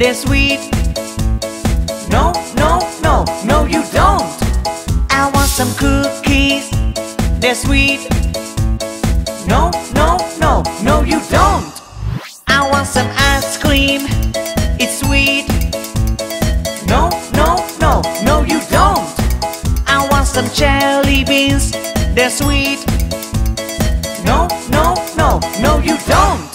they're sweet. No, no, no, no, you don't. I want some cookies, they're sweet. No, no, no, no, you don't. I want some ice cream, it's sweet. No, no, no, no, you don't. I want some jelly beans, they're sweet. No, no, no, no, you don't.